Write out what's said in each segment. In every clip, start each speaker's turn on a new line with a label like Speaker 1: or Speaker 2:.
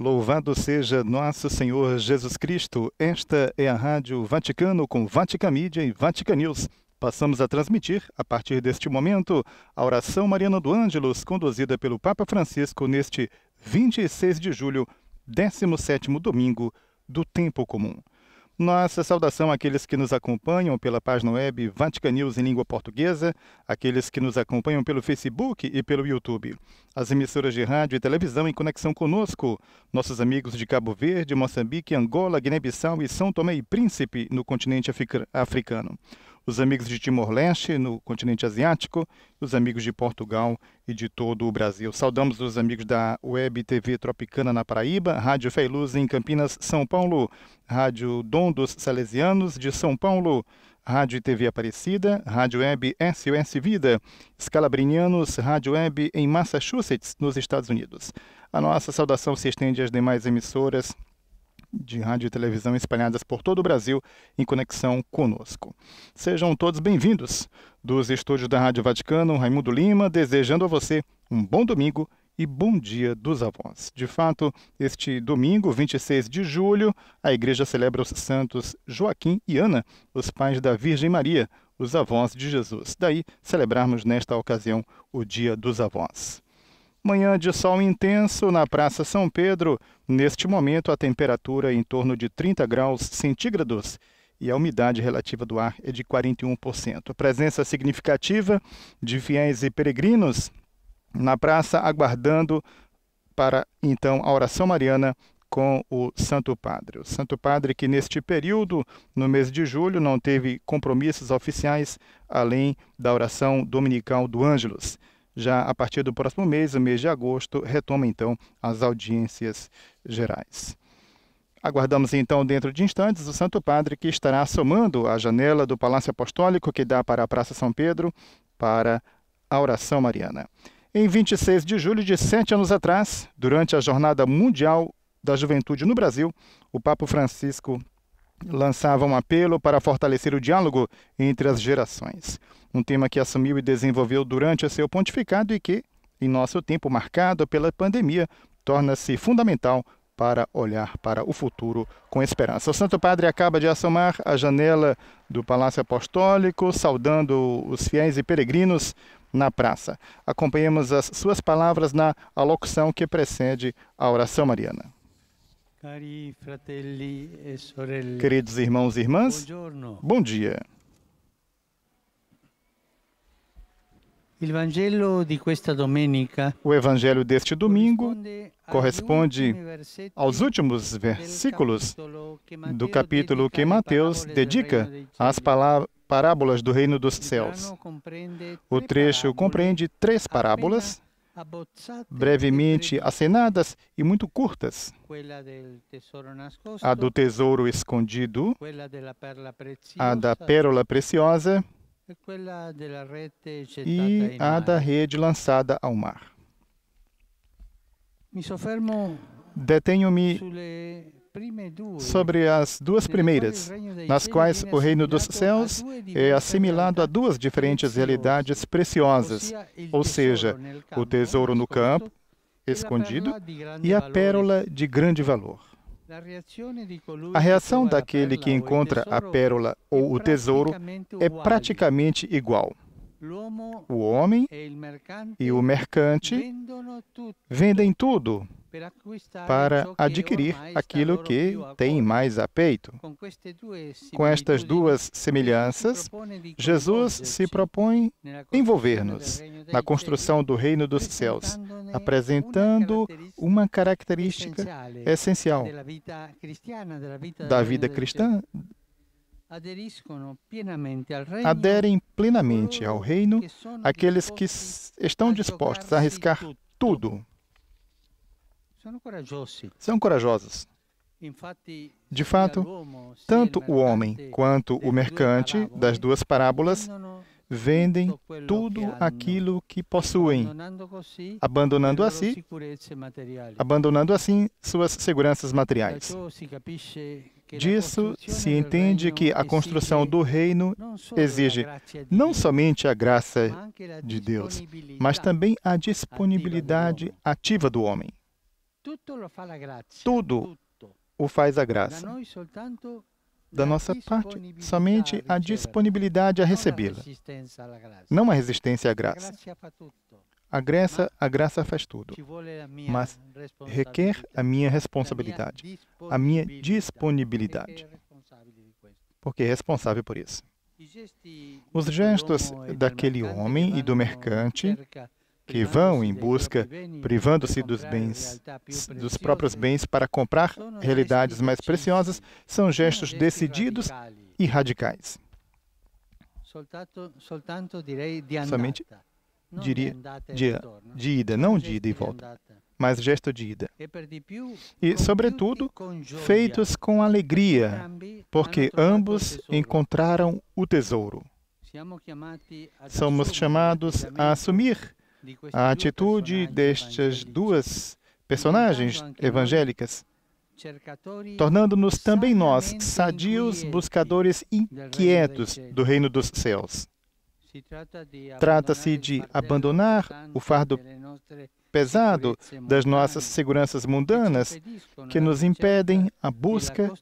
Speaker 1: Louvado seja nosso Senhor Jesus Cristo. Esta é a Rádio Vaticano com Vatican Media e Vatican News. Passamos a transmitir, a partir deste momento, a oração Mariana do Ângelos, conduzida pelo Papa Francisco neste 26 de julho, 17º domingo do Tempo Comum. Nossa saudação àqueles que nos acompanham pela página web Vatican News em língua portuguesa, aqueles que nos acompanham pelo Facebook e pelo YouTube, as emissoras de rádio e televisão em conexão conosco, nossos amigos de Cabo Verde, Moçambique, Angola, Guiné-Bissau e São Tomé e Príncipe no continente africano os amigos de Timor-Leste, no continente asiático, os amigos de Portugal e de todo o Brasil. Saudamos os amigos da Web TV Tropicana na Paraíba, Rádio Fé Luz em Campinas, São Paulo, Rádio Dom dos Salesianos de São Paulo, Rádio e TV Aparecida, Rádio Web SOS Vida, Scalabrinianos, Rádio Web em Massachusetts, nos Estados Unidos. A nossa saudação se estende às demais emissoras de rádio e televisão espalhadas por todo o Brasil em conexão conosco. Sejam todos bem-vindos. Dos estúdios da Rádio Vaticano, Raimundo Lima, desejando a você um bom domingo e bom dia dos avós. De fato, este domingo, 26 de julho, a igreja celebra os santos Joaquim e Ana, os pais da Virgem Maria, os avós de Jesus. Daí, celebrarmos nesta ocasião o Dia dos Avós. Manhã de sol intenso na Praça São Pedro. Neste momento, a temperatura é em torno de 30 graus centígrados e a umidade relativa do ar é de 41%. Presença significativa de fiéis e peregrinos na praça, aguardando para então a oração mariana com o Santo Padre. O Santo Padre que neste período, no mês de julho, não teve compromissos oficiais além da oração dominical do Ângelus. Já a partir do próximo mês, o mês de agosto, retoma então as audiências gerais. Aguardamos então, dentro de instantes, o Santo Padre que estará somando a janela do Palácio Apostólico que dá para a Praça São Pedro para a oração mariana. Em 26 de julho de sete anos atrás, durante a Jornada Mundial da Juventude no Brasil, o Papa Francisco lançava um apelo para fortalecer o diálogo entre as gerações um tema que assumiu e desenvolveu durante o seu pontificado e que, em nosso tempo marcado pela pandemia, torna-se fundamental para olhar para o futuro com esperança. O Santo Padre acaba de assomar a janela do Palácio Apostólico, saudando os fiéis e peregrinos na praça. Acompanhemos as suas palavras na alocução que precede a oração mariana. Queridos irmãos e irmãs, bom dia. O evangelho deste domingo corresponde aos últimos versículos do capítulo que Mateus dedica às parábolas do reino dos céus. O trecho compreende três parábolas brevemente acenadas e muito curtas. A do tesouro escondido, a da pérola preciosa. E a da rede lançada ao mar. Detenho-me sobre as duas primeiras, nas quais o reino dos céus é assimilado a duas diferentes realidades preciosas, ou seja, o tesouro no campo, escondido, e a pérola de grande valor. A reação daquele que encontra a pérola ou o tesouro é praticamente igual. O homem e o mercante vendem tudo para adquirir aquilo que tem mais a peito. Com estas duas semelhanças, Jesus se propõe envolver-nos na construção do reino dos céus, apresentando uma característica essencial da vida cristã. Aderem plenamente ao reino aqueles que estão dispostos a arriscar tudo são corajosos. De fato, tanto o homem quanto o mercante das duas parábolas vendem tudo aquilo que possuem, abandonando assim, abandonando assim suas seguranças materiais. Disso se entende que a construção do reino exige não somente a graça de Deus, mas também a disponibilidade ativa do homem. Tudo o faz a graça. Da nossa parte, somente a disponibilidade a recebê-la, não a resistência à graça. A graça, a graça faz tudo, mas requer a minha responsabilidade, a minha disponibilidade, porque é responsável por isso. Os gestos daquele homem e do mercante que vão em busca, privando-se dos bens, dos próprios bens para comprar realidades mais preciosas, são gestos decididos e radicais. Somente diria de, de ida, não de ida e volta, mas gesto de ida. E, sobretudo, feitos com alegria, porque ambos encontraram o tesouro. Somos chamados a assumir a atitude destas duas personagens evangélicas, tornando-nos também nós sadios buscadores inquietos do reino dos céus. Trata-se de abandonar o fardo pesado das nossas seguranças mundanas que nos impedem a busca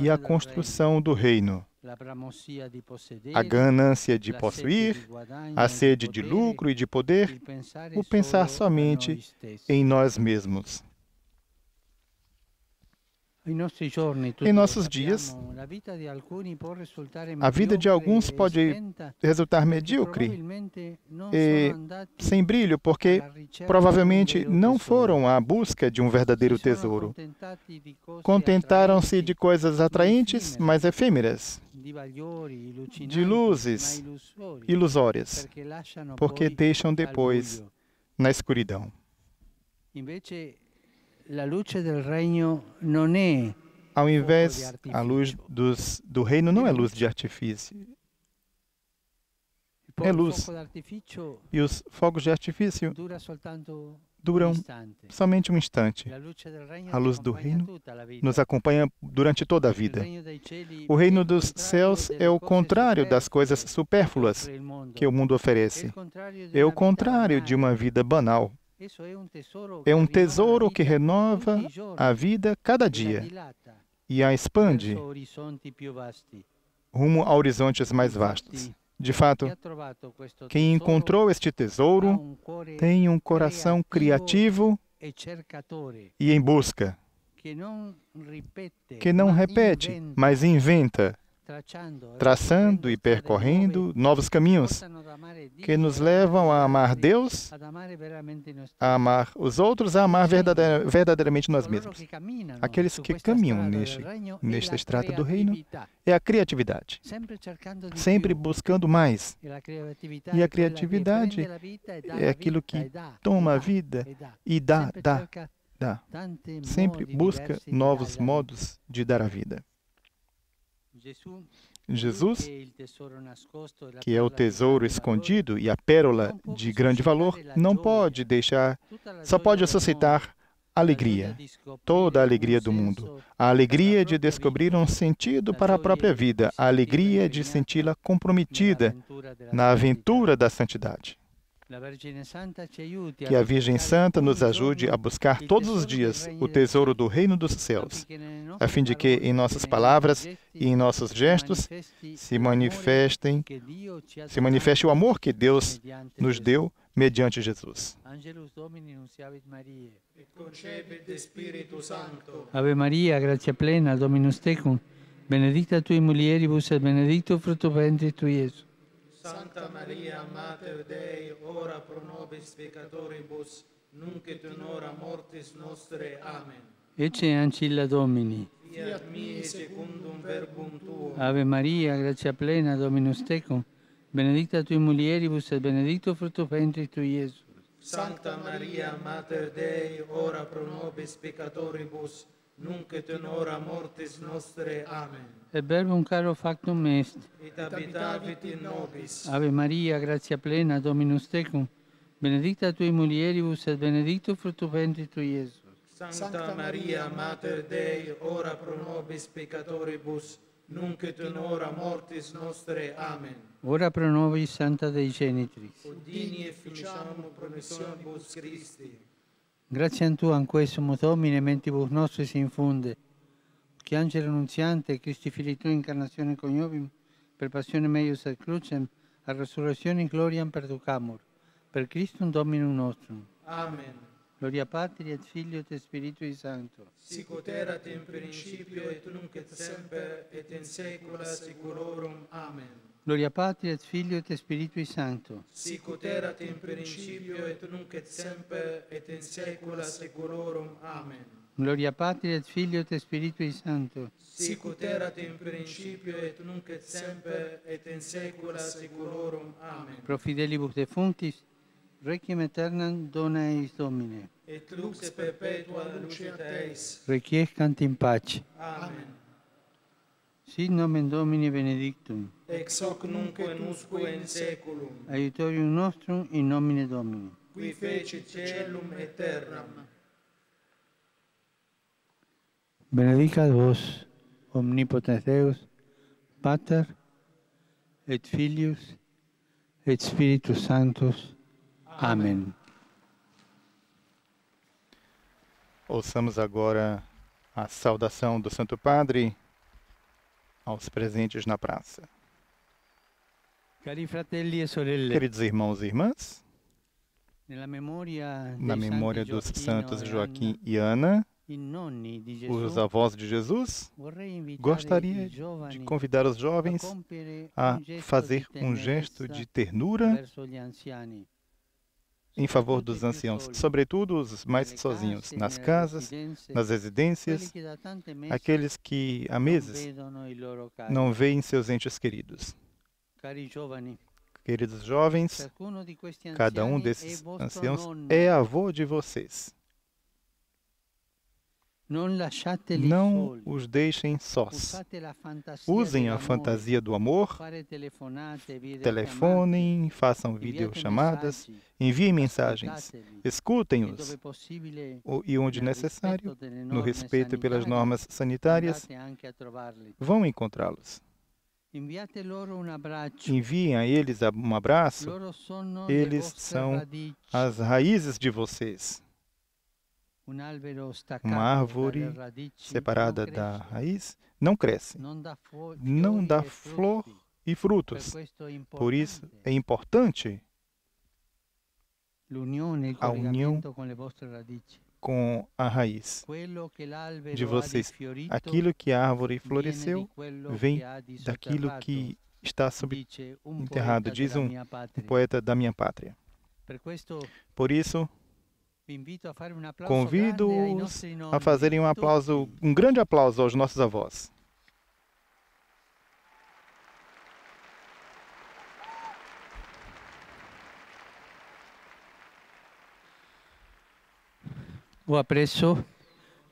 Speaker 1: e a construção do reino a ganância de possuir, a sede de lucro e de poder, o pensar somente em nós mesmos. Em nossos dias, a vida de alguns pode resultar medíocre e sem brilho, porque provavelmente não foram à busca de um verdadeiro tesouro. Contentaram-se de coisas atraentes, mas efêmeras, de luzes ilusórias, porque deixam depois na escuridão. Ao invés, a luz dos, do reino não é luz de artifício, é luz. E os fogos de artifício duram somente um instante. A luz do reino nos acompanha durante toda a vida. O reino dos céus é o contrário das coisas supérfluas que o mundo oferece. É o contrário de uma vida banal. É um tesouro que renova a vida cada dia e a expande rumo a horizontes mais vastos. De fato, quem encontrou este tesouro tem um coração criativo e em busca, que não repete, mas inventa traçando e percorrendo novos caminhos que nos levam a amar Deus, a amar os outros, a amar verdadeiramente nós mesmos. Aqueles que caminham neste, nesta estrada do reino é a criatividade, sempre buscando mais. E a criatividade é aquilo que toma a vida e dá, dá, dá. Sempre busca novos modos de dar a vida. Jesus, que é o tesouro escondido e a pérola de grande valor, não pode deixar, só pode suscitar alegria, toda a alegria do mundo, a alegria de descobrir um sentido para a própria vida, a alegria de senti-la comprometida na aventura da santidade. Que a Virgem Santa nos ajude a buscar todos os dias o tesouro do reino dos céus, a fim de que em nossas palavras e em nossos gestos se manifestem, se manifeste o amor que Deus nos deu mediante Jesus.
Speaker 2: Ave Maria, gratia plena, Dominus tecum, benedicta tui mulieribus et benedictus fructus ventris tui, Iesus.
Speaker 3: Santa Maria, Mater Dei, ora pro nobis peccatoribus, nunc et in hora mortis nostre. Amen.
Speaker 2: Ecce ancilla Domini.
Speaker 3: Fiat mi secundum verbum tuo.
Speaker 2: Ave Maria, gratia plena, Dominus tecum, benedicta tui mulieribus et benedictus fructus ventris tui, Iesus.
Speaker 3: Santa Maria, Mater Dei, ora pro nobis peccatoribus, nunc et in hora mortis nostre. Amen.
Speaker 2: Et verbum caro factum est.
Speaker 3: Et habitavit in nobis.
Speaker 2: Ave Maria, gratia plena, Dominus tecum, benedicta tui mulieribus et benedictus fructus ventris tui, Iesus.
Speaker 3: Santa Maria, Mater Dei, ora pro nobis peccatoribus, nunc et in hora mortis nostre. Amen.
Speaker 2: Ora pro nobis Santa Dei Genitris.
Speaker 3: Udini e ficiamo promissionibus Christi.
Speaker 2: Grazie a Tu, anque sumus Domine, mentibus nostris infunde, che angelo annunziante, Christi Fili Tu, incarnazione coniovim, per passione meius et crucem, a resurrezione gloriam perducamur, per Christum Dominum nostrum.
Speaker 3: Amen.
Speaker 2: Gloria Patri et Filio et Spiritui Sancto.
Speaker 3: Sic ut erat in principio et nunc et semper et in saecula saeculorum. Amen.
Speaker 2: Gloria Patri et Filio et Spiritui Sancto.
Speaker 3: Sic ut erat in principio et nunc et semper et in saecula saeculorum. Amen.
Speaker 2: Gloria Patri et Filio et Spiritui Sancto.
Speaker 3: Sic ut erat in principio et nunc et semper et in saecula saeculorum. Amen.
Speaker 2: Pro fidelibus defunctis, requiem aeternam dona eis Domine.
Speaker 3: Et lux perpetua lucet eis.
Speaker 2: Requiescant in pace.
Speaker 3: Amen.
Speaker 2: Sit nomen Domini benedictum.
Speaker 3: Ex hoc nunc et usque in saeculum.
Speaker 2: Aiutorium nostrum in nomine Domini.
Speaker 3: Qui fecit caelum et terram.
Speaker 2: Benedicat vos, omnipotens Deus, Pater, et Filius, et Spiritus Sanctus. Amém.
Speaker 1: Ouçamos agora a saudação do Santo Padre aos presentes na praça. Queridos irmãos e irmãs, na memória dos santos Joaquim e Ana, os avós de Jesus, gostaria de convidar os jovens a fazer um gesto de ternura em favor dos anciãos, sobretudo os mais sozinhos, nas casas, nas residências, aqueles que há meses não veem seus entes queridos. Queridos jovens, cada um desses anciãos é avô de vocês. Não os deixem sós. Usem a fantasia do amor, telefonem, façam videochamadas, enviem mensagens, escutem-os.
Speaker 2: Dove possibile,
Speaker 1: o- e onde necessário, no respeito pelas normas sanitárias, vão encontrá-los. Enviem a eles um abraço, eles são as raízes de vocês. Uma árvore separada da raiz não cresce não
Speaker 2: e
Speaker 1: flor
Speaker 2: frutti.
Speaker 1: e frutos.
Speaker 2: è
Speaker 1: Por isso é importante a união com a raiz. De vocês. Aquilo que a árvore floresceu vem daquilo que está enterrado, diz um poeta da minha pátria. Por isso, convido-os a fazerem um aplauso, um grande aplauso aos nossos avós.
Speaker 2: Ho appreso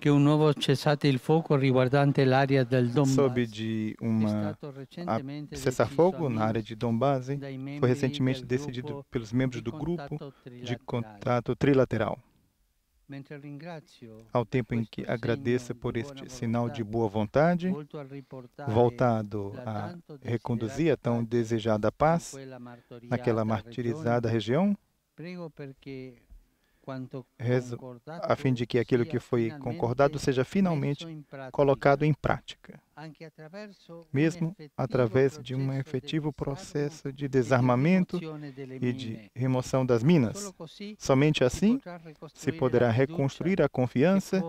Speaker 2: che un nuovo cessate il fuoco riguardante l'area del Donbass.
Speaker 1: Soube de uma cessar-fogo na área de
Speaker 2: membri
Speaker 1: foi recentemente decidido pelos membros do grupo de contato trilateral. Ao tempo em que agradeço por este sinal de boa vontade, voltado a reconduzir a tão desejada paz naquela martirizada região, Rezo a fim de que aquilo que foi concordado seja finalmente colocado em prática, mesmo através de um efetivo processo de desarmamento e de remoção das minas. Somente
Speaker 2: si
Speaker 1: assim se poderá reconstruir a confiança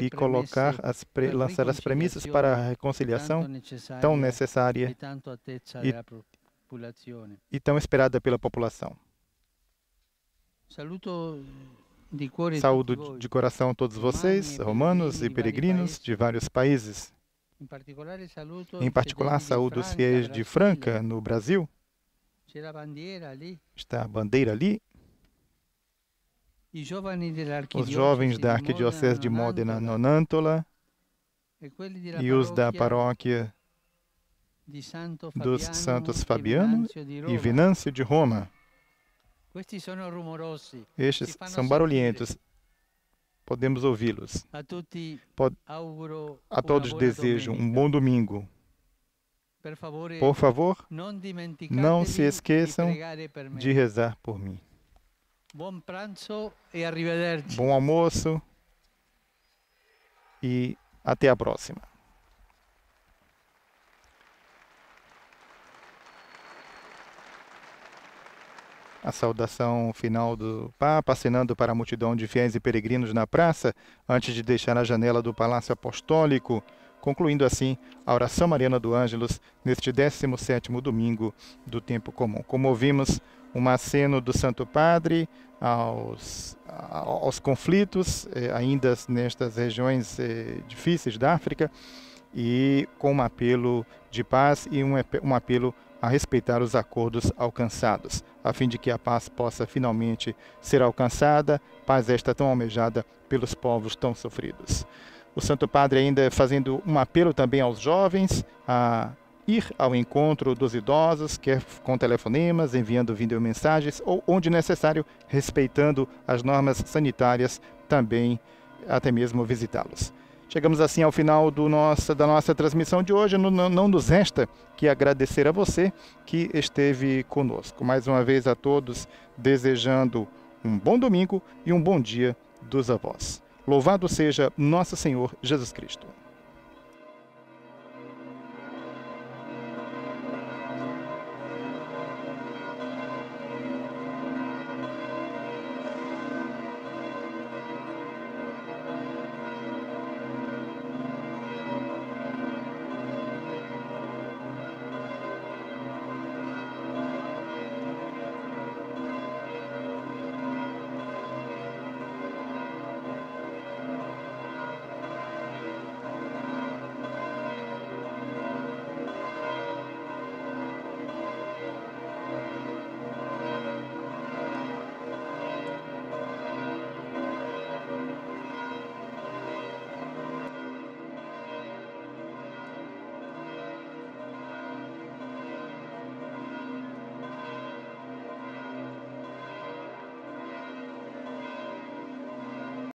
Speaker 1: e colocar as lançar as premissas para a reconciliação tão necessária e- e tão esperada pela população.
Speaker 2: Saluto di cuore tutti
Speaker 1: Saúdo de coração todos vocês, romanos e peregrinos de vários países. Em particular, saúdo os fiéis de. Franca, no Brasil. Está a bandeira ali. Os jovens da
Speaker 2: di
Speaker 1: Arquidiocese de
Speaker 2: Modena, Nonantola, e
Speaker 1: os da paróquia dos Santos Fabiano e. Venâncio de Roma. Estes são barulhentos. Podemos ouvi-los.
Speaker 2: A
Speaker 1: todos desejo um bom domingo. Por favor, não se esqueçam de rezar por mim. Bom almoço e até a próxima. A saudação final do Papa, assinando para a multidão de fiéis e peregrinos na praça, antes de deixar a janela do Palácio Apostólico, concluindo assim a oração mariana do Ângelus neste 17º domingo do tempo comum. Como ouvimos, um aceno do Santo Padre aos, aos conflitos, eh, ainda nestas regiões eh, difíceis da África, e com um apelo de paz e um, um apelo a respeitar os acordos alcançados, a fim de que a paz possa finalmente ser alcançada, paz esta tão almejada pelos povos tão sofridos. O Santo Padre ainda fazendo um apelo também aos jovens a ir ao encontro dos idosos, quer com telefonemas, enviando videomensagens ou, onde necessário, respeitando as normas sanitárias, também até mesmo visitá-los. Chegamos assim ao final do nossa, da nossa transmissão de hoje. Não, não nos resta que agradecer a você que esteve conosco. Mais uma vez a todos, desejando um bom domingo e um bom dia dos avós. Louvado seja nosso Senhor Jesus Cristo.